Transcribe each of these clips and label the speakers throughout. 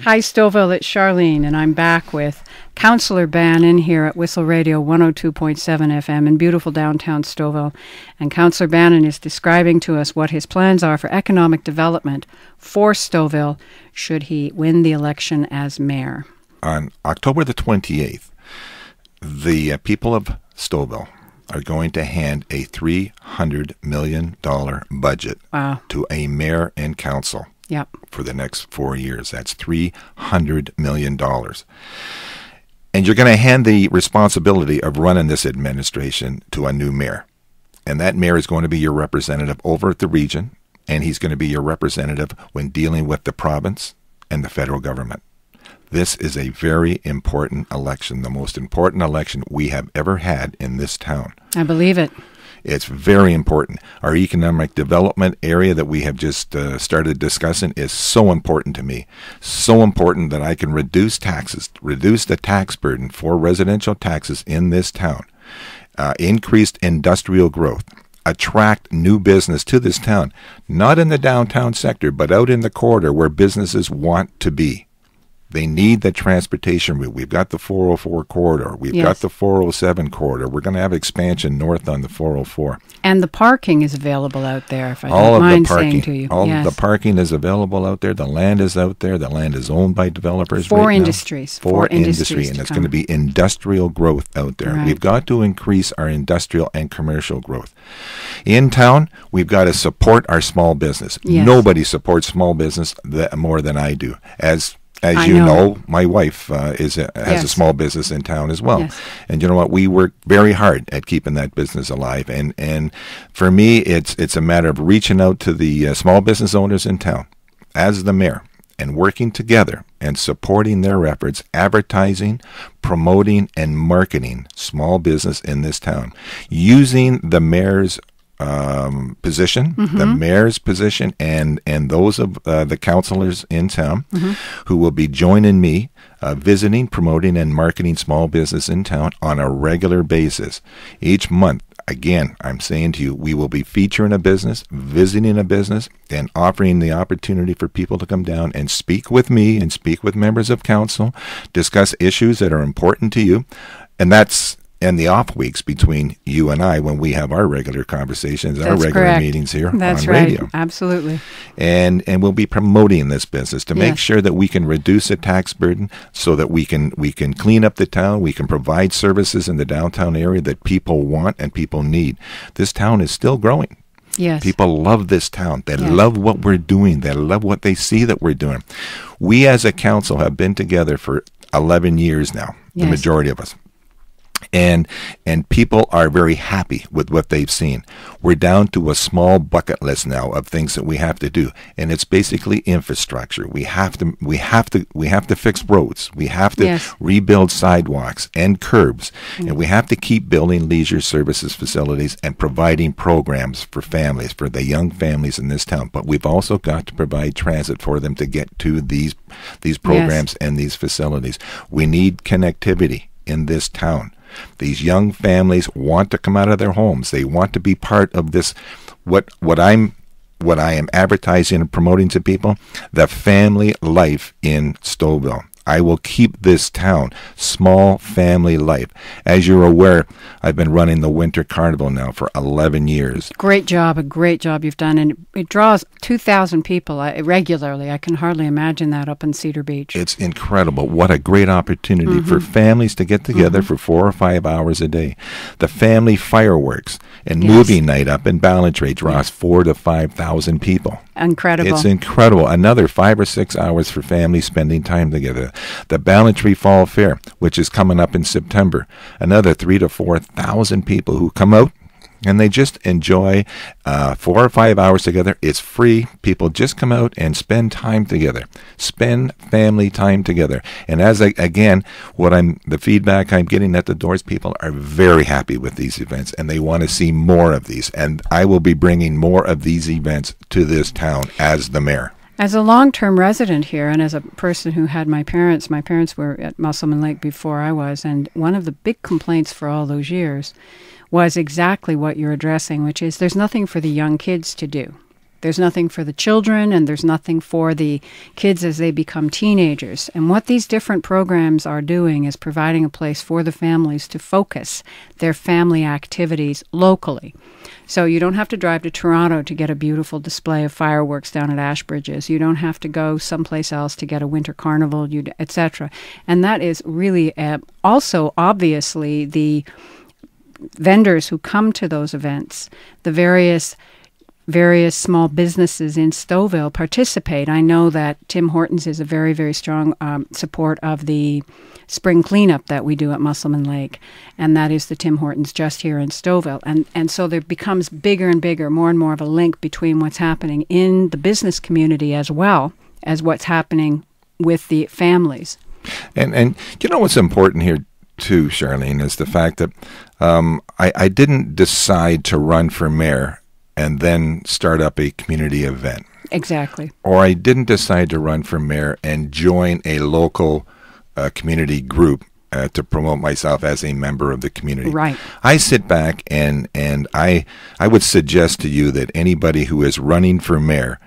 Speaker 1: Hi, Stouffville. It's Charlene, and I'm back with Councillor Bannon here at Whistle Radio 102.7 FM in beautiful downtown Stouffville. And Councillor Bannon is describing to us what his plans are for economic development for Stouffville should he win the election as mayor.
Speaker 2: On October the 28th, the uh, people of Stouffville are going to hand a $300 million budget
Speaker 1: Wow.
Speaker 2: to a mayor and council
Speaker 1: Yep.
Speaker 2: for the next four years. That's $300 million. And you're going to hand the responsibility of running this administration to a new mayor. And that mayor is going to be your representative over at the region, and he's going to be your representative when dealing with the province and the federal government. This is a very important election, the most important election we have ever had in this town.
Speaker 1: I believe it.
Speaker 2: It's very important. Our economic development area that we have just uh, started discussing is so important to me. So important that I can reduce taxes, reduce the tax burden for residential taxes in this town, uh, increased industrial growth, attract new business to this town, not in the downtown sector, but out in the corridor where businesses want to be. They need the transportation route. We've got the 404 corridor. We've
Speaker 1: Yes.
Speaker 2: got the 407 corridor. We're going to have expansion north on the 404.
Speaker 1: And the parking is available out there, if I
Speaker 2: all
Speaker 1: don't
Speaker 2: of
Speaker 1: mind
Speaker 2: the parking,
Speaker 1: saying to you.
Speaker 2: all
Speaker 1: yes.
Speaker 2: of the parking is available out there. The land is out there. The land is owned by developers.
Speaker 1: For
Speaker 2: right now.
Speaker 1: industries.
Speaker 2: For,
Speaker 1: For
Speaker 2: industry,
Speaker 1: industries
Speaker 2: and it's going to be industrial growth out there.
Speaker 1: Right.
Speaker 2: We've got to increase our industrial and commercial growth. In town, we've got to support our small business.
Speaker 1: Yes.
Speaker 2: Nobody supports small business that, more than I do. As as
Speaker 1: I
Speaker 2: you
Speaker 1: know.
Speaker 2: know, my wife uh, is a, has a small business in town as well.
Speaker 1: Yes.
Speaker 2: And you know what? We work very hard at keeping that business alive. And and for me, it's it's a matter of reaching out to the uh, small business owners in town, as the mayor, and working together and supporting their efforts, advertising, promoting, and marketing small business in this town, using the mayor's um, position, the mayor's position, and and those of uh, the councilors in town who will be joining me, uh, visiting, promoting, and marketing small business in town on a regular basis. Each month. Again, I'm saying to you, we will be featuring a business, visiting a business, and offering the opportunity for people to come down and speak with me and speak with members of council, discuss issues that are important to you, and that's and the off weeks between you and I when we have our regular conversations, our regular
Speaker 1: correct.
Speaker 2: meetings here
Speaker 1: That's
Speaker 2: on
Speaker 1: right.
Speaker 2: radio
Speaker 1: Absolutely.
Speaker 2: and and we'll be promoting this business to make
Speaker 1: Yes.
Speaker 2: sure that we can reduce the tax burden so that we can we can clean up the town we can provide services in the downtown area that people want and people need this town is still growing
Speaker 1: Yes.
Speaker 2: people love this town they
Speaker 1: Yes.
Speaker 2: love what we're doing they love what they see that we're doing we as a council have been together for 11 years now the majority of us and and people are very happy with what they've seen. We're down to a small bucket list now of things that we have to do, and it's basically infrastructure. We have to we have to we have to fix roads. We have to
Speaker 1: Yes.
Speaker 2: rebuild sidewalks and curbs, and mm-hmm. we have to keep building leisure services facilities and providing programs for families, for the young families in this town. But we've also got to provide transit for them to get to these these programs and these facilities. We need connectivity in this town. These young families want to come out of their homes. They want to be part of this what what I'm what I am advertising and promoting to people, the family life in Stouffville. I will keep this town small family life. As you're aware, I've been running the Winter Carnival now for 11 years.
Speaker 1: Great job, a great job you've done, and it draws two thousand people uh, regularly. I can hardly imagine that up in Cedar Beach.
Speaker 2: It's incredible. What a great opportunity for families to get together for four or five hours a day. The family fireworks and
Speaker 1: Yes.
Speaker 2: movie night up in Ballantrae draws four to five thousand people.
Speaker 1: Incredible.
Speaker 2: It's incredible. Another five or six hours for families spending time together. The Ballantrae Fall Fair, which is coming up in September, another three to four thousand people who come out and they just enjoy uh, four or five hours together. It's free. People just come out and spend time together, spend family time together. And as I, again, what I'm the feedback I'm getting at the doors, people are very happy with these events and they want to see more of these. And I will be bringing more of these events to this town as the mayor.
Speaker 1: As a long term resident here and as a person who had my parents, my parents were at Musselman Lake before I was, and one of the big complaints for all those years was exactly what you're addressing, which is there's nothing for the young kids to do. There's nothing for the children, and there's nothing for the kids as they become teenagers. And what these different programs are doing is providing a place for the families to focus their family activities locally. So you don't have to drive to Toronto to get a beautiful display of fireworks down at Ashbridges. You don't have to go someplace else to get a winter carnival, etc. And that is really uh, also obviously the vendors who come to those events, the various various small businesses in Stouffville participate. I know that Tim Hortons is a very, very strong um, support of the spring cleanup that we do at Musselman Lake, and that is the Tim Hortons just here in Stouffville. And and so there becomes bigger and bigger, more and more of a link between what's happening in the business community as well as what's happening with the families.
Speaker 2: And and you know what's important here too, Charlene, is the fact that um, I, I didn't decide to run for mayor and then start up a community event.
Speaker 1: Exactly.
Speaker 2: Or I didn't decide to run for mayor and join a local uh, community group uh, to promote myself as a member of the community.
Speaker 1: Right.
Speaker 2: I sit back and and I I would suggest to you that anybody who is running for mayor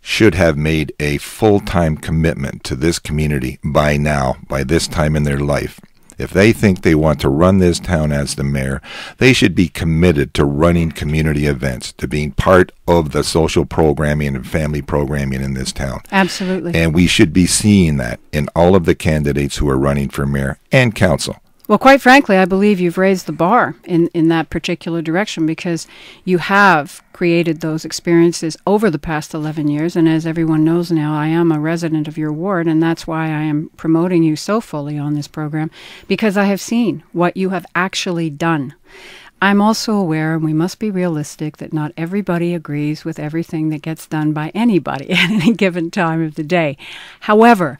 Speaker 2: should have made a full-time commitment to this community by now, by this time in their life. If they think they want to run this town as the mayor, they should be committed to running community events, to being part of the social programming and family programming in this town.
Speaker 1: Absolutely.
Speaker 2: And we should be seeing that in all of the candidates who are running for mayor and council.
Speaker 1: Well, quite frankly, I believe you've raised the bar in, in that particular direction because you have created those experiences over the past 11 years. And as everyone knows now, I am a resident of your ward, and that's why I am promoting you so fully on this program because I have seen what you have actually done. I'm also aware, and we must be realistic, that not everybody agrees with everything that gets done by anybody at any given time of the day. However,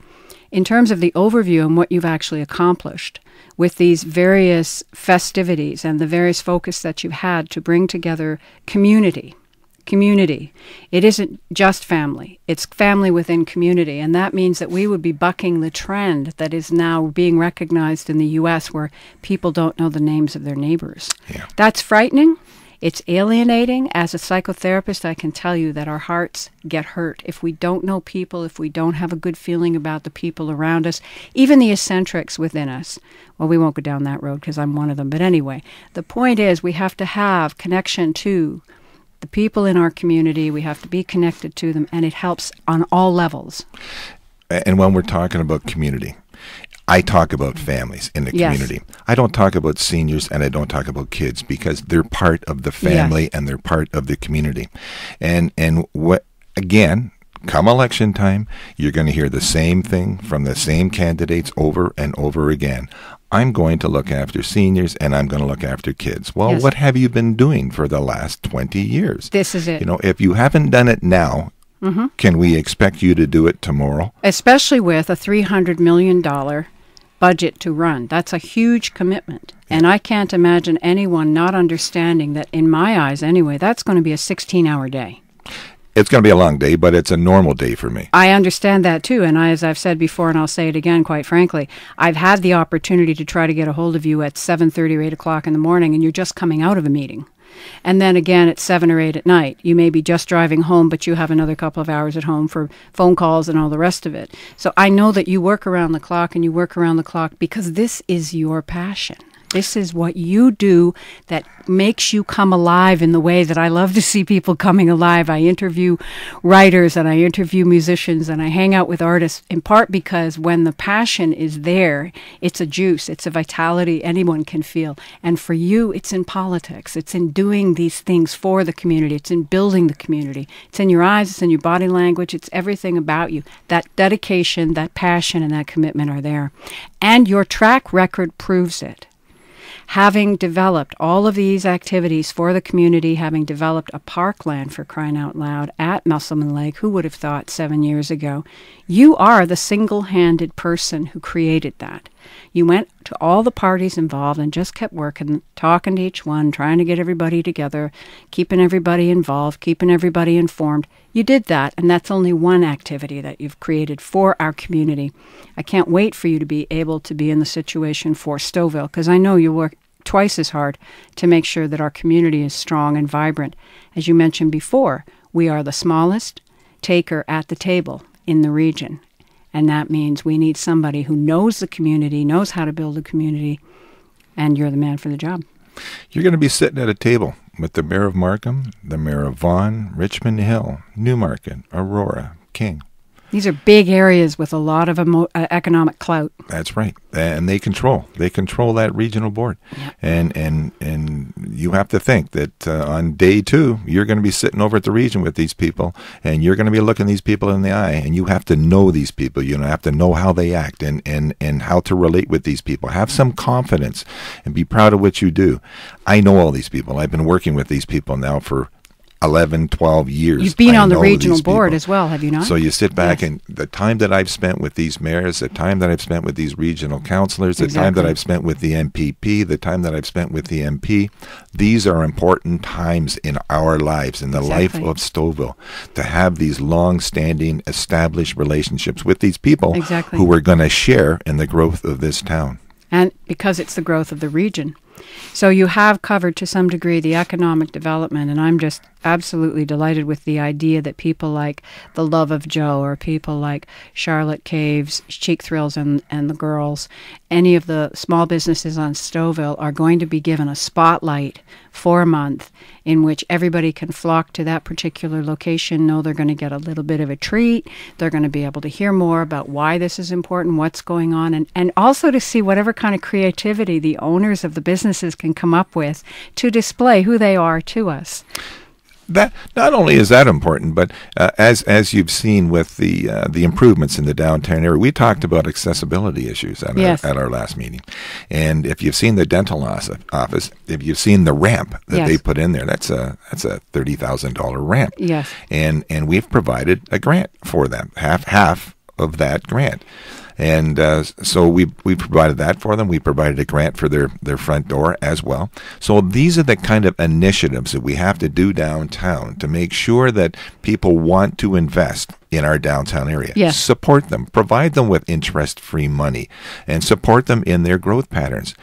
Speaker 1: in terms of the overview and what you've actually accomplished with these various festivities and the various focus that you've had to bring together community. Community. It isn't just family, it's family within community. And that means that we would be bucking the trend that is now being recognized in the U.S., where people don't know the names of their neighbors.
Speaker 2: Yeah.
Speaker 1: That's frightening. It's alienating. As a psychotherapist, I can tell you that our hearts get hurt if we don't know people, if we don't have a good feeling about the people around us, even the eccentrics within us. Well, we won't go down that road because I'm one of them. But anyway, the point is we have to have connection to the people in our community. We have to be connected to them, and it helps on all levels.
Speaker 2: And when we're talking about community, I talk about families in the
Speaker 1: Yes.
Speaker 2: community. I don't talk about seniors and I don't talk about kids because they're part of the family
Speaker 1: Yes.
Speaker 2: and they're part of the community. And and what again, come election time, you're going to hear the same thing from the same candidates over and over again. I'm going to look after seniors and I'm going to look after kids. Well,
Speaker 1: Yes.
Speaker 2: what have you been doing for the last 20 years?
Speaker 1: This is it.
Speaker 2: You know, if you haven't done it now,
Speaker 1: Mm-hmm.
Speaker 2: can we expect you to do it tomorrow?
Speaker 1: especially with a $300 million budget to run. That's a huge commitment. And I can't imagine anyone not understanding that, in my eyes anyway, that's going to be a 16 hour day.
Speaker 2: It's going to be a long day, but it's a normal day for me.
Speaker 1: I understand that too, and I, as I've said before, and I'll say it again, quite frankly, I've had the opportunity to try to get a hold of you at seven thirty or eight o'clock in the morning, and you're just coming out of a meeting, and then again at seven or eight at night. You may be just driving home, but you have another couple of hours at home for phone calls and all the rest of it. So I know that you work around the clock, and you work around the clock because this is your passion. This is what you do that makes you come alive in the way that I love to see people coming alive. I interview writers and I interview musicians and I hang out with artists in part because when the passion is there, it's a juice, it's a vitality anyone can feel. And for you, it's in politics, it's in doing these things for the community, it's in building the community, it's in your eyes, it's in your body language, it's everything about you. That dedication, that passion, and that commitment are there. And your track record proves it having developed all of these activities for the community, having developed a parkland for crying out loud at Musselman Lake, who would have thought seven years ago? You are the single handed person who created that. You went to all the parties involved and just kept working, talking to each one, trying to get everybody together, keeping everybody involved, keeping everybody informed. You did that, and that's only one activity that you've created for our community. I can't wait for you to be able to be in the situation for Stouffville because I know you work twice as hard to make sure that our community is strong and vibrant. As you mentioned before, we are the smallest taker at the table in the region. And that means we need somebody who knows the community, knows how to build a community, and you're the man for the job.
Speaker 2: You're going to be sitting at a table with the mayor of Markham, the mayor of Vaughan, Richmond Hill, Newmarket, Aurora, King.
Speaker 1: These are big areas with a lot of emo- uh, economic clout.
Speaker 2: That's right, and they control they control that regional board,
Speaker 1: Yep.
Speaker 2: and and and you have to think that uh, on day two you're going to be sitting over at the region with these people, and you're going to be looking these people in the eye, and you have to know these people. You know, have to know how they act and and and how to relate with these people. Have some confidence, and be proud of what you do. I know all these people. I've been working with these people now for 11, 12 years.
Speaker 1: You've been
Speaker 2: I
Speaker 1: on the regional board as well, have you not?
Speaker 2: So you sit back
Speaker 1: Yes.
Speaker 2: and the time that I've spent with these mayors, the time that I've spent with these regional councillors, the time that I've spent with the MPP, the time that I've spent with the MP, these are important times in our lives, in the life of Stouffville, to have these long-standing, established relationships with these people
Speaker 1: Exactly.
Speaker 2: who are going to share in the growth of this town.
Speaker 1: and because it's the growth of the region. So you have covered to some degree the economic development, and I'm just absolutely delighted with the idea that people like the Love of Joe or people like Charlotte Caves, Cheek Thrills, and and the girls, any of the small businesses on Stouffville are going to be given a spotlight for a month in which everybody can flock to that particular location, know they're going to get a little bit of a treat, they're going to be able to hear more about why this is important, what's going on, and, and also to see whatever kind of creativity the owners of the businesses can come up with to display who they are to us.
Speaker 2: That not only is that important, but uh, as as you've seen with the uh, the improvements in the downtown area, we talked about accessibility issues at,
Speaker 1: Yes.
Speaker 2: our, at our last meeting. And if you've seen the dental office, if you've seen the ramp that
Speaker 1: Yes.
Speaker 2: they put in there, that's a that's a thirty thousand dollar ramp.
Speaker 1: Yes.
Speaker 2: And and we've provided a grant for them, half half of that grant. And uh, so we we provided that for them. We provided a grant for their, their front door as well. So these are the kind of initiatives that we have to do downtown to make sure that people want to invest in our downtown area.
Speaker 1: Yes.
Speaker 2: Support them, provide them with interest free money, and support them in their growth patterns.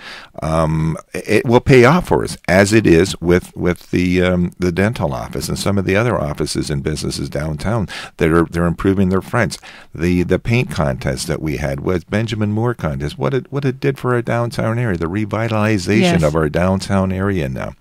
Speaker 2: Um, it will pay off for us, as it is with with the um, the dental office and some of the other offices and businesses downtown that are they're improving their fronts. The the paint contest that we had was Benjamin Moore contest. What it what it did for our downtown area, the revitalization
Speaker 1: Yes.
Speaker 2: of our downtown area now.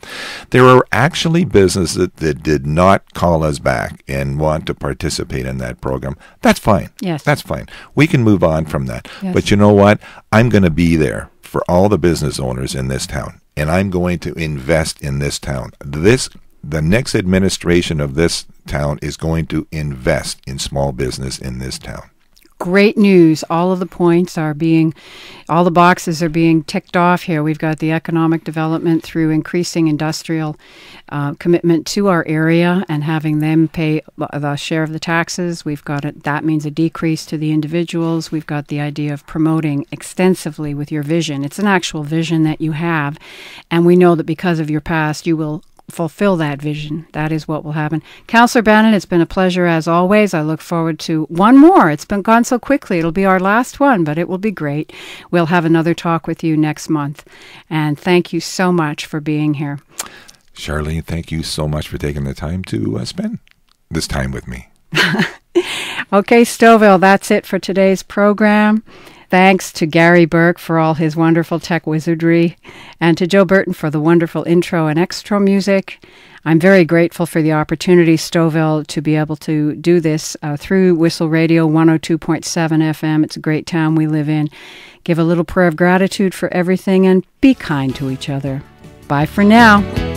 Speaker 2: There are actually businesses that, that did not call us back and want to participate in that program. That's fine.
Speaker 1: Yes.
Speaker 2: That's fine. We can move on from that.
Speaker 1: Yes.
Speaker 2: But you know what? I'm going to be there for all the business owners in this town, and I'm going to invest in this town. This the next administration of this town is going to invest in small business in this town.
Speaker 1: Great news. All of the points are being, all the boxes are being ticked off here. We've got the economic development through increasing industrial uh, commitment to our area and having them pay the share of the taxes. We've got it. That means a decrease to the individuals. We've got the idea of promoting extensively with your vision. It's an actual vision that you have. And we know that because of your past, you will fulfill that vision. That is what will happen. Councillor Bannon, it's been a pleasure as always. I look forward to one more. It's been gone so quickly. It'll be our last one, but it will be great. We'll have another talk with you next month. And thank you so much for being here.
Speaker 2: Charlene, thank you so much for taking the time to uh, spend this time with me.
Speaker 1: Okay, Stouffville, that's it for today's program. Thanks to Gary Burke for all his wonderful tech wizardry, and to Joe Burton for the wonderful intro and extra music. I'm very grateful for the opportunity, Stouffville, to be able to do this uh, through Whistle Radio 102.7 FM. It's a great town we live in. Give a little prayer of gratitude for everything and be kind to each other. Bye for now.